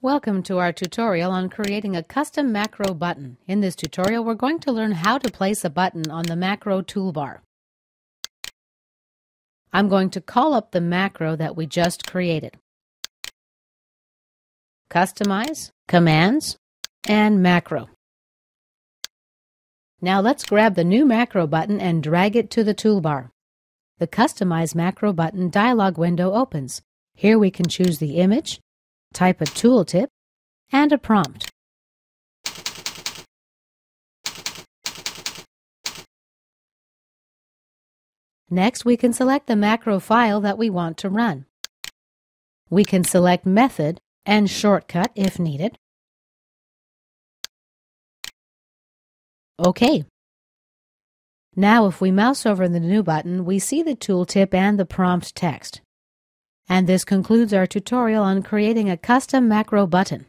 Welcome to our tutorial on creating a custom macro button. In this tutorial, we're going to learn how to place a button on the macro toolbar. I'm going to call up the macro that we just created. Customize, Commands, and Macro. Now let's grab the new macro button and drag it to the toolbar. The Customize Macro button dialog window opens. Here we can choose the image, type a tooltip, and a prompt. Next, we can select the macro file that we want to run. We can select Method and Shortcut if needed. OK. Now, if we mouse over the new button, we see the tooltip and the prompt text. And this concludes our tutorial on creating a custom macro button.